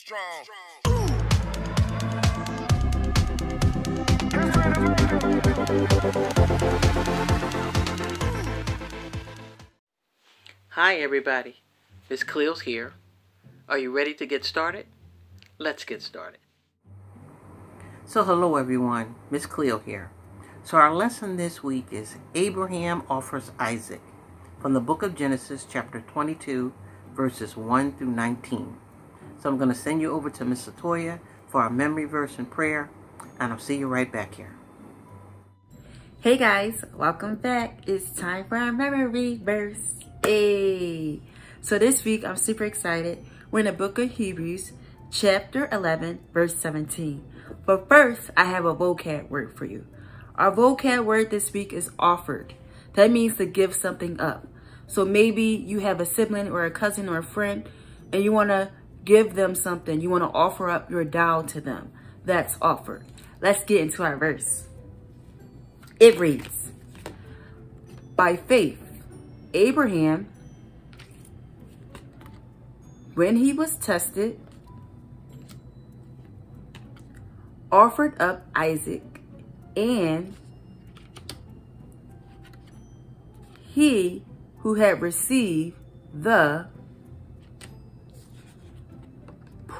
strong. Hi, everybody. Miss Cleo's here. Are you ready to get started? Let's get started. So, hello, everyone. Miss Cleo here. So, our lesson this week is Abraham offers Isaac from the book of Genesis, chapter 22, verses 1 through 19. So, I'm going to send you over to Miss Latoya for our memory verse and prayer, and I'll see you right back here. Hey guys, welcome back. It's time for our memory verse. Hey. So this week I'm super excited. We're in the book of Hebrews, chapter 11, verse 17. But first, I have a vocab word for you. Our vocab word this week is offered. That means to give something up. So maybe you have a sibling or a cousin or a friend and you want to give them something. You want to offer up your doll to them. That's offered. Let's get into our verse. It reads, By faith, Abraham, when he was tested, offered up Isaac, and he who had received the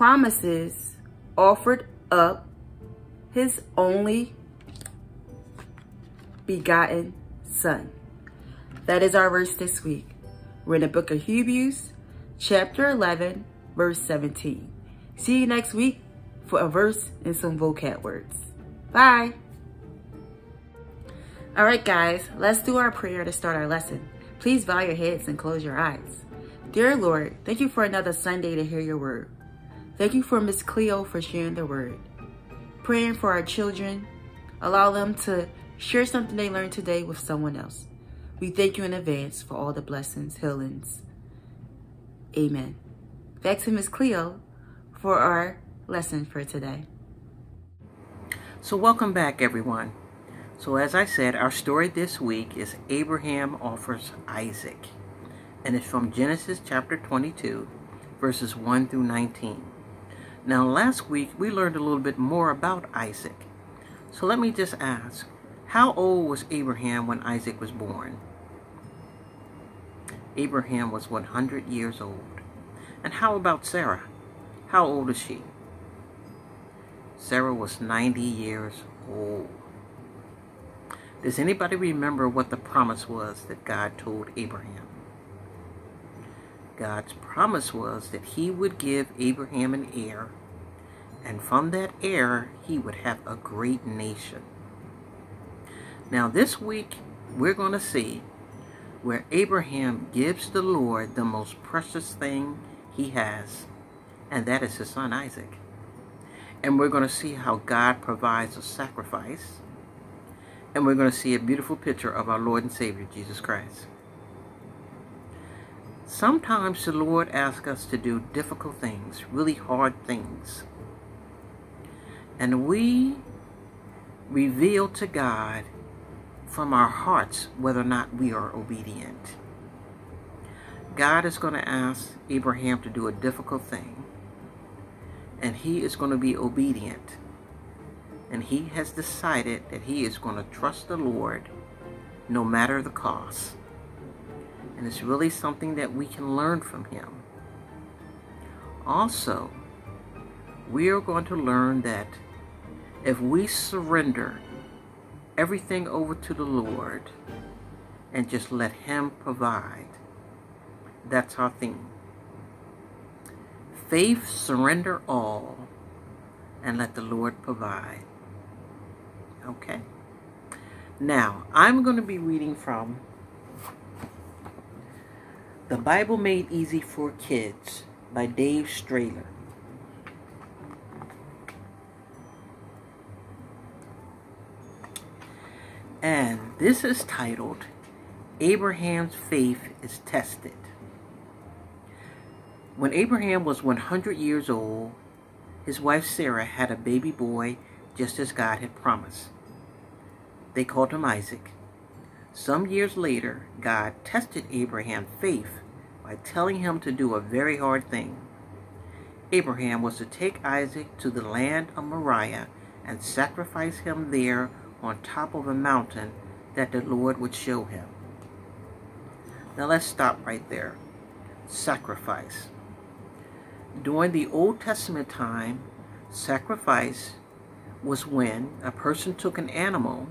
promises offered up his only begotten son. That is our verse this week. We're in the book of Hebrews, chapter 11, verse 17. See you next week for a verse and some vocab words. Bye. All right, guys, let's do our prayer to start our lesson. Please bow your heads and close your eyes. Dear Lord, thank you for another Sunday to hear your word. Thank you for Miss Cleo for sharing the word. Praying for our children. Allow them to share something they learned today with someone else. We thank you in advance for all the blessings, healings. Amen. Back to Miss Cleo for our lesson for today. So, welcome back, everyone. So, as I said, our story this week is Abraham offers Isaac, and it's from Genesis chapter 22, verses 1 through 19. Now, last week we learned a little bit more about Isaac. So, let me just ask how old was Abraham when Isaac was born? Abraham was 100 years old. And how about Sarah? How old is she? Sarah was 90 years old. Does anybody remember what the promise was that God told Abraham? God's promise was that he would give Abraham an heir, and from that heir, he would have a great nation. Now, this week, we're going to see where Abraham gives the Lord the most precious thing he has, and that is his son Isaac. And we're going to see how God provides a sacrifice, and we're going to see a beautiful picture of our Lord and Savior, Jesus Christ. Sometimes the Lord asks us to do difficult things, really hard things. And we reveal to God from our hearts whether or not we are obedient. God is going to ask Abraham to do a difficult thing, and he is going to be obedient. And he has decided that he is going to trust the Lord no matter the cost. And it's really something that we can learn from him. Also, we are going to learn that if we surrender everything over to the Lord and just let Him provide. That's our theme. Faith, surrender all, and let the Lord provide. Okay? Now, I'm going to be reading from The Bible Made Easy for Kids by Dave Strahler. And this is titled Abraham's Faith is Tested. When Abraham was 100 years old, his wife Sarah had a baby boy just as God had promised. They called him Isaac. Some years later, God tested Abraham's faith by telling him to do a very hard thing. Abraham was to take Isaac to the land of Moriah and sacrifice him there on top of a mountain that the Lord would show him. Now let's stop right there. Sacrifice. During the Old Testament time, sacrifice was when a person took an animal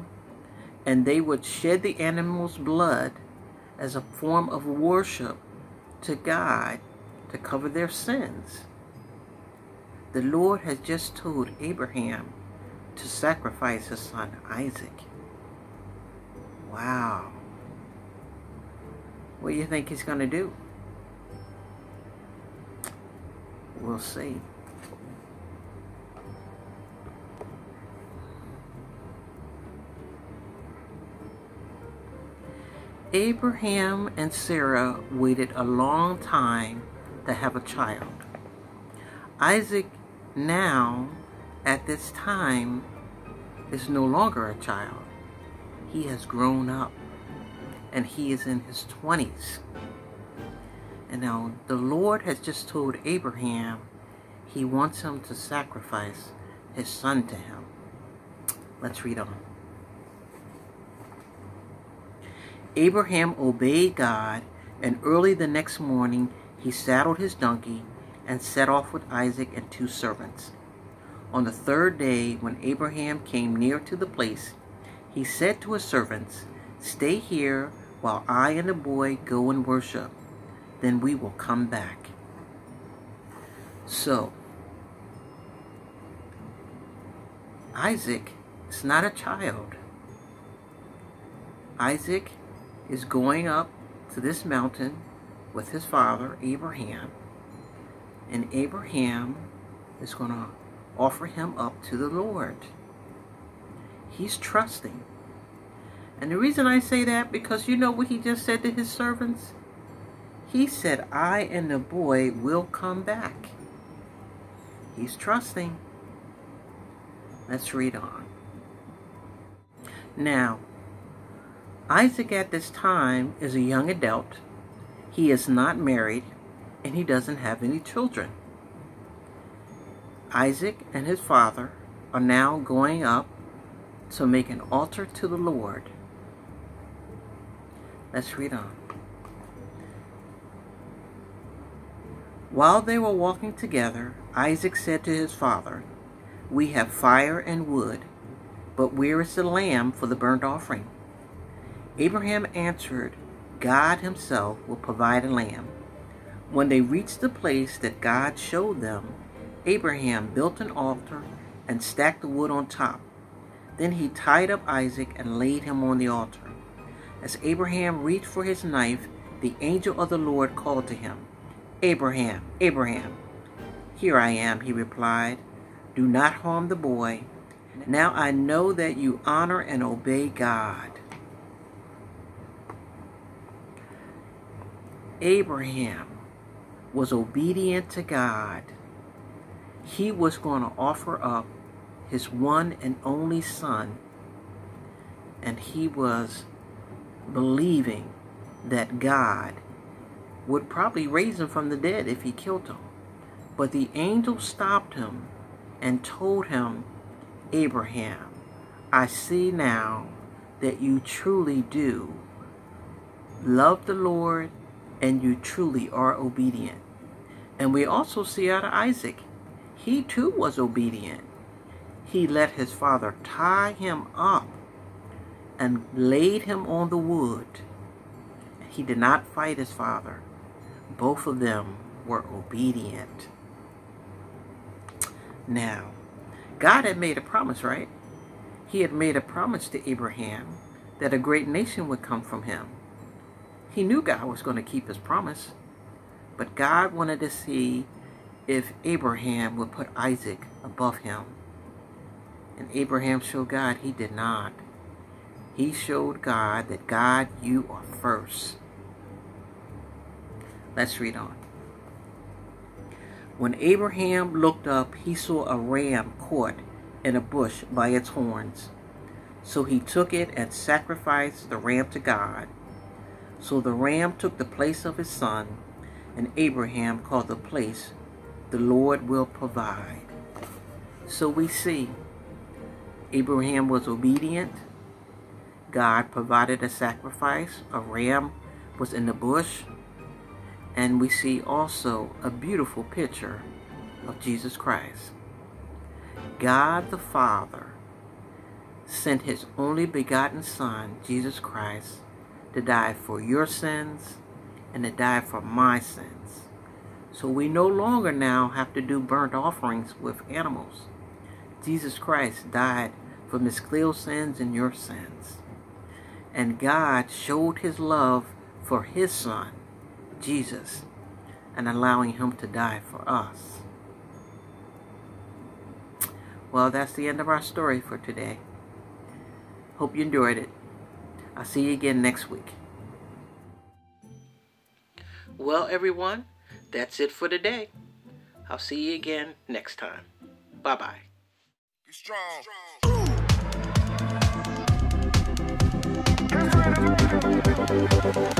and they would shed the animal's blood as a form of worship to God to cover their sins. The Lord has just told Abraham to sacrifice his son Isaac. Wow. What do you think he's going to do? We'll see. Abraham and Sarah waited a long time to have a child. Isaac now, at this time, is no longer a child. He has grown up and he is in his 20s. And now the Lord has just told Abraham he wants him to sacrifice his son to him. Let's read on. Abraham obeyed God, and early the next morning he saddled his donkey and set off with Isaac and two servants. On the third day, when Abraham came near to the place, he said to his servants, Stay here while I and the boy go and worship. Then we will come back. So, Isaac is not a child. Isaac is going up to this mountain with his father, Abraham. And Abraham is going to offer him up to the Lord. He's trusting. And the reason I say that, because you know what he just said to his servants? He said, I and the boy will come back. He's trusting. Let's read on. Now, Isaac at this time is a young adult. He is not married and he doesn't have any children. Isaac and his father are now going up to make an altar to the Lord. Let's read on. While they were walking together, Isaac said to his father, We have fire and wood, but where is the lamb for the burnt offering? Abraham answered, God himself will provide a lamb. When they reached the place that God showed them, Abraham built an altar and stacked the wood on top. Then he tied up Isaac and laid him on the altar. As Abraham reached for his knife, the angel of the Lord called to him, Abraham, Abraham. Here I am, he replied. Do not harm the boy. Now I know that you honor and obey God. Abraham was obedient to God, he was going to offer up his one and only son, and he was believing that God would probably raise him from the dead if he killed him. But the angel stopped him and told him, Abraham, I see now that you truly do love the Lord and you truly are obedient. And we also see out of Isaac, he too was obedient. He let his father tie him up and laid him on the wood. He did not fight his father. Both of them were obedient. Now, God had made a promise, right? He had made a promise to Abraham that a great nation would come from him. He knew God was going to keep his promise, but God wanted to see if Abraham would put Isaac above him. And Abraham showed God he did not. He showed God that God, you are first. Let's read on. When Abraham looked up, he saw a ram caught in a bush by its horns. So he took it and sacrificed the ram to God. So the ram took the place of his son, and Abraham called the place the Lord will provide. So we see Abraham was obedient. God provided a sacrifice. A ram was in the bush. And we see also a beautiful picture of Jesus Christ. God the Father sent his only begotten Son, Jesus Christ, to die for your sins and to die for my sins. So we no longer now have to do burnt offerings with animals. Jesus Christ died for Miss Cleo's sins and your sins. And God showed his love for his son, Jesus, and allowing him to die for us. Well, that's the end of our story for today. Hope you enjoyed it. I'll see you again next week. Well, everyone, that's it for today. I'll see you again next time. Bye-bye. Be strong. strong.